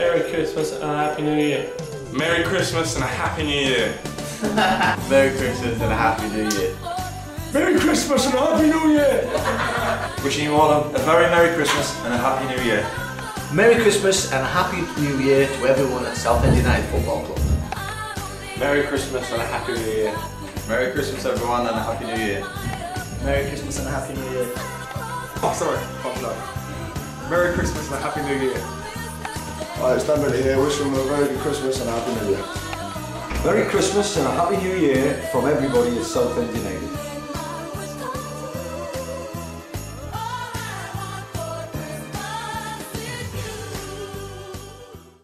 Merry Christmas and a Happy New Year. Merry Christmas and a Happy New Year. Merry Christmas and a Happy New Year. Merry Christmas and a Happy New Year! Wishing you all a, a very Merry Christmas and a Happy New Year. Merry Christmas and a Happy New Year to everyone at Southend United Football Club. Merry Christmas and a Happy New Year. Merry Christmas everyone and a Happy New Year. Merry Christmas and a Happy New Year. Oh, sorry, pop it up. Merry Christmas and a Happy New Year. Hi, it's Dan here, wishing them a very good Christmas and a Happy New Year. Merry Christmas and a Happy New Year from everybody at Southend United.